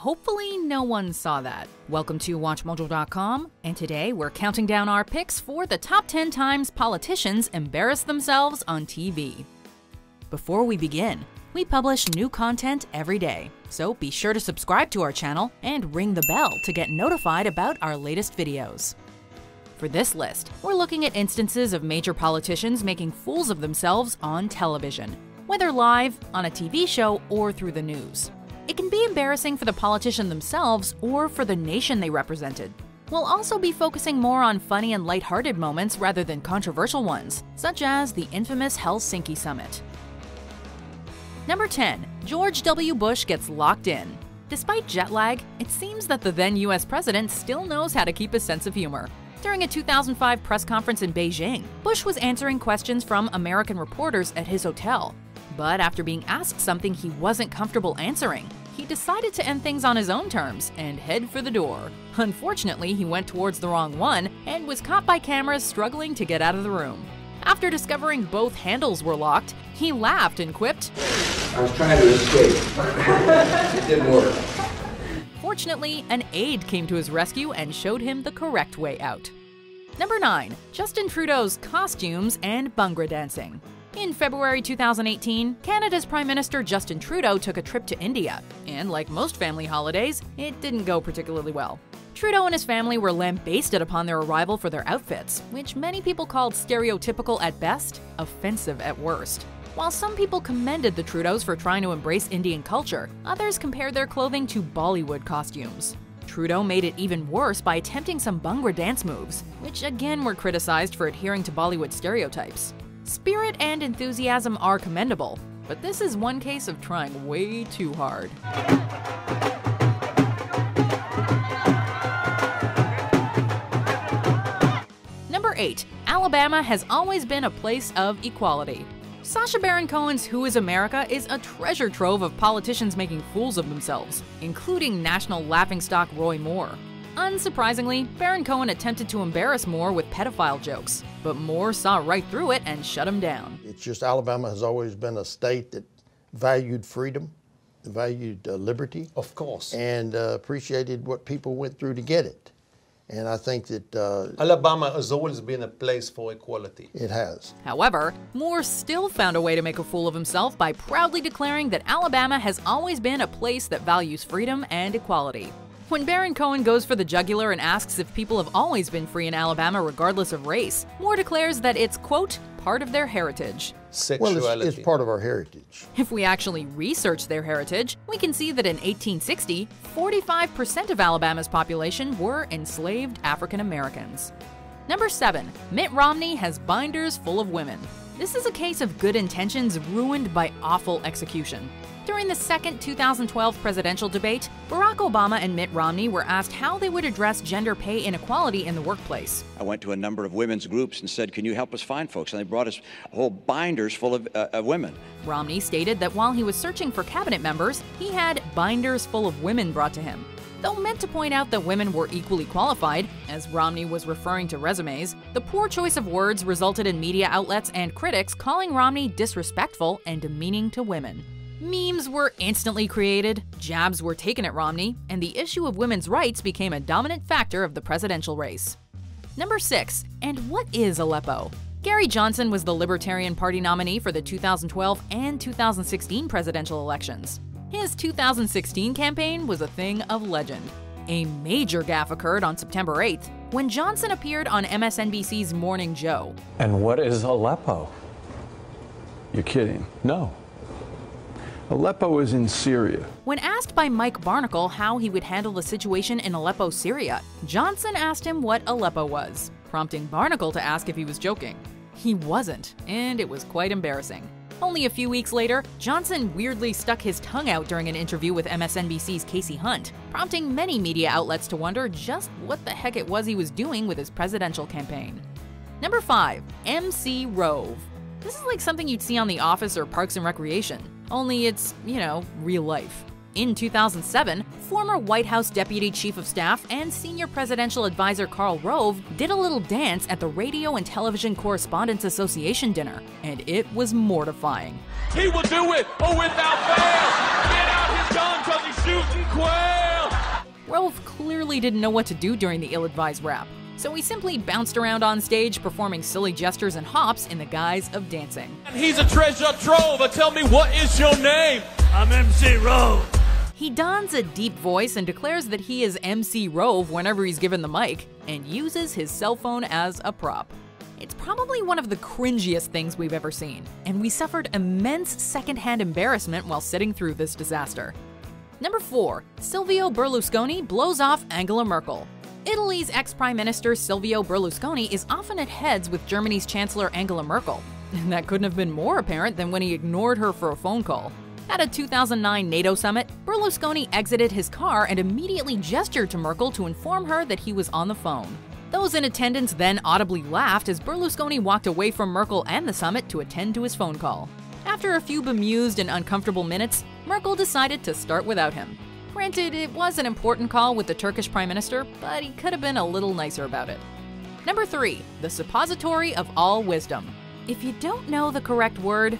Hopefully, no one saw that. Welcome to WatchMojo.com, and today we're counting down our picks for the top 10 times politicians embarrass themselves on TV. Before we begin, we publish new content every day, so be sure to subscribe to our channel and ring the bell to get notified about our latest videos. For this list, we're looking at instances of major politicians making fools of themselves on television, whether live, on a TV show, or through the news. It can be embarrassing for the politician themselves or for the nation they represented. We'll also be focusing more on funny and lighthearted moments rather than controversial ones, such as the infamous Helsinki Summit. Number 10. George W. Bush gets locked in. Despite jet lag, it seems that the then US president still knows how to keep a sense of humor. During a 2005 press conference in Beijing, Bush was answering questions from American reporters at his hotel. But after being asked something he wasn't comfortable answering, he decided to end things on his own terms and head for the door. Unfortunately, he went towards the wrong one and was caught by cameras struggling to get out of the room. After discovering both handles were locked, he laughed and quipped, I was trying to escape. it didn't work. Fortunately, an aide came to his rescue and showed him the correct way out. Number 9. Justin Trudeau's costumes and Bhangra dancing. In February 2018, Canada's Prime Minister Justin Trudeau took a trip to India, and like most family holidays, it didn't go particularly well. Trudeau and his family were lambasted upon their arrival for their outfits, which many people called stereotypical at best, offensive at worst. While some people commended the Trudeaus for trying to embrace Indian culture, others compared their clothing to Bollywood costumes. Trudeau made it even worse by attempting some Bhangra dance moves, which again were criticized for adhering to Bollywood stereotypes. Spirit and enthusiasm are commendable, but this is one case of trying way too hard. Number 8. Alabama has always been a place of equality. Sacha Baron Cohen's Who is America is a treasure trove of politicians making fools of themselves, including national laughingstock Roy Moore. Unsurprisingly, Baron Cohen attempted to embarrass Moore with pedophile jokes, but Moore saw right through it and shut him down. It's just Alabama has always been a state that valued freedom, valued uh, liberty, Of course. and uh, appreciated what people went through to get it. And I think that uh, Alabama has always been a place for equality. it has. However, Moore still found a way to make a fool of himself by proudly declaring that Alabama has always been a place that values freedom and equality. When Baron Cohen goes for the jugular and asks if people have always been free in Alabama regardless of race, Moore declares that it's, quote, part of their heritage. Well, it's, it's part of our heritage. If we actually research their heritage, we can see that in 1860, 45% of Alabama's population were enslaved African Americans. Number 7. Mitt Romney has binders full of women. This is a case of good intentions ruined by awful execution. During the second 2012 presidential debate, Barack Obama and Mitt Romney were asked how they would address gender pay inequality in the workplace. I went to a number of women's groups and said, Can you help us find folks? And they brought us whole binders full of, uh, of women. Romney stated that while he was searching for cabinet members, he had binders full of women brought to him. Though meant to point out that women were equally qualified, as Romney was referring to resumes, the poor choice of words resulted in media outlets and critics calling Romney disrespectful and demeaning to women. Memes were instantly created, jabs were taken at Romney, and the issue of women's rights became a dominant factor of the presidential race. Number 6. And what is Aleppo? Gary Johnson was the Libertarian Party nominee for the 2012 and 2016 presidential elections. His 2016 campaign was a thing of legend. A major gaffe occurred on September 8th when Johnson appeared on MSNBC's Morning Joe. And what is Aleppo? You're kidding. No. Aleppo is in Syria. When asked by Mike Barnicle how he would handle the situation in Aleppo, Syria, Johnson asked him what Aleppo was, prompting Barnicle to ask if he was joking. He wasn't, and it was quite embarrassing. Only a few weeks later, Johnson weirdly stuck his tongue out during an interview with MSNBC's Kasie Hunt, prompting many media outlets to wonder just what the heck it was he was doing with his presidential campaign. Number 5. MC Rove. This is like something you'd see on The Office or Parks and Recreation, only it's, you know, real life. In 2007, former White House Deputy Chief of Staff and Senior Presidential Advisor Karl Rove did a little dance at the Radio and Television Correspondents Association dinner, and it was mortifying. He will do it, oh, without fail. Get out his gun because he's shooting quail. Rove clearly didn't know what to do during the ill advised rap, so he simply bounced around on stage performing silly gestures and hops in the guise of dancing. And he's a treasure trove. But tell me, what is your name? I'm MC Rove. He dons a deep voice and declares that he is MC Rove whenever he's given the mic, and uses his cell phone as a prop. It's probably one of the cringiest things we've ever seen, and we suffered immense secondhand embarrassment while sitting through this disaster. Number 4. Silvio Berlusconi blows off Angela Merkel. Italy's ex Prime Minister Silvio Berlusconi is often at heads with Germany's Chancellor Angela Merkel. And that couldn't have been more apparent than when he ignored her for a phone call. At a 2009 NATO summit, Berlusconi exited his car and immediately gestured to Merkel to inform her that he was on the phone. Those in attendance then audibly laughed as Berlusconi walked away from Merkel and the summit to attend to his phone call. After a few bemused and uncomfortable minutes, Merkel decided to start without him. Granted, it was an important call with the Turkish Prime Minister, but he could have been a little nicer about it. Number 3. The Suppository of All Wisdom. If you don't know the correct word,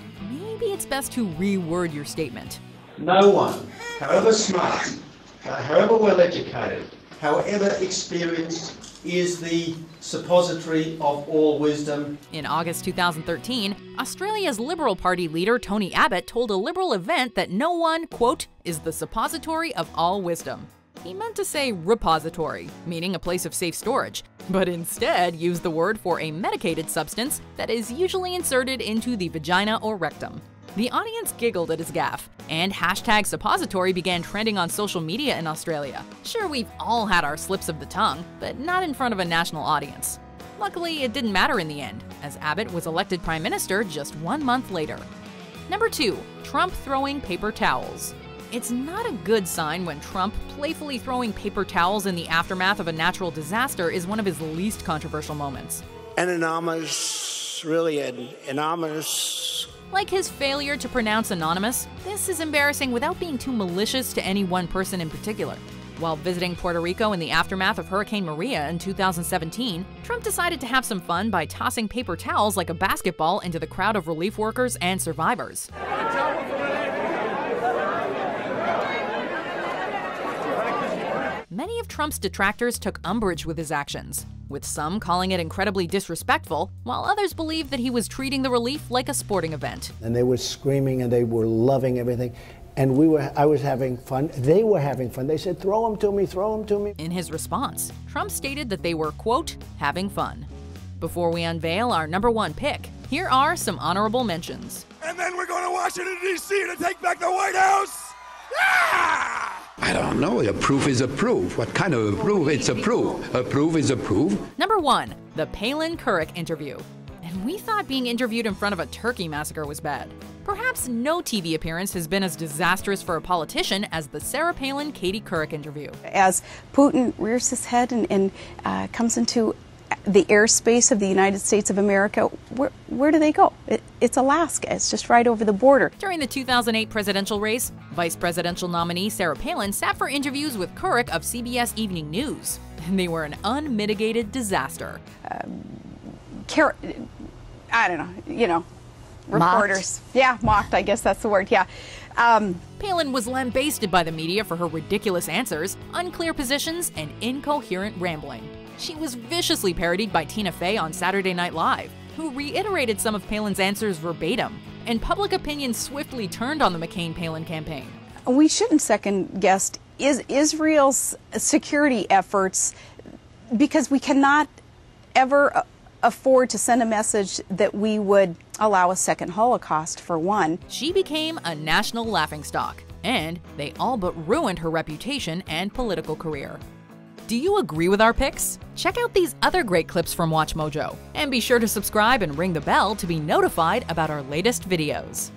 maybe it's best to reword your statement. No one, however smart, however well educated, however experienced, is the suppository of all wisdom. In August 2013, Australia's Liberal Party leader Tony Abbott told a Liberal event that no one, quote, is the suppository of all wisdom. He meant to say repository, meaning a place of safe storage, but instead used the word for a medicated substance that is usually inserted into the vagina or rectum. The audience giggled at his gaffe, and hashtag suppository began trending on social media in Australia. Sure, we've all had our slips of the tongue, but not in front of a national audience. Luckily, it didn't matter in the end, as Abbott was elected prime minister just one month later. Number 2. Trump throwing paper towels. It's not a good sign when Trump playfully throwing paper towels in the aftermath of a natural disaster is one of his least controversial moments. An really an like his failure to pronounce anonymous, this is embarrassing without being too malicious to any one person in particular. While visiting Puerto Rico in the aftermath of Hurricane Maria in 2017, Trump decided to have some fun by tossing paper towels like a basketball into the crowd of relief workers and survivors. Many of Trump's detractors took umbrage with his actions, with some calling it incredibly disrespectful, while others believed that he was treating the relief like a sporting event. And they were screaming and they were loving everything. And we were, I was having fun. They were having fun. They said, throw them to me, throw them to me. In his response, Trump stated that they were, quote, having fun. Before we unveil our number one pick, here are some honorable mentions. And then we're going to Washington, D.C. to take back the White House! Yeah! I don't know. A proof is a proof. What kind of a proof? It's a proof. A proof is a proof. Number one, the Palin Couric interview. And we thought being interviewed in front of a turkey massacre was bad. Perhaps no TV appearance has been as disastrous for a politician as the Sarah Palin Katie Couric interview. As Putin rears his head and, and uh, comes into the airspace of the United States of America, where, where do they go? It, it's Alaska. It's just right over the border. During the 2008 presidential race, vice presidential nominee Sarah Palin sat for interviews with Couric of CBS Evening News. And they were an unmitigated disaster. Um, car- I don't know, you know, reporters. Mocked. Yeah, mocked, I guess that's the word, yeah. Um, Palin was lambasted by the media for her ridiculous answers, unclear positions, and incoherent rambling. She was viciously parodied by Tina Fey on Saturday Night Live, who reiterated some of Palin's answers verbatim, and public opinion swiftly turned on the McCain Palin campaign. We shouldn't second guess is Israel's security efforts because we cannot ever afford to send a message that we would allow a second Holocaust, for one. She became a national laughingstock, and they all but ruined her reputation and political career. Do you agree with our picks? Check out these other great clips from WatchMojo, and be sure to subscribe and ring the bell to be notified about our latest videos.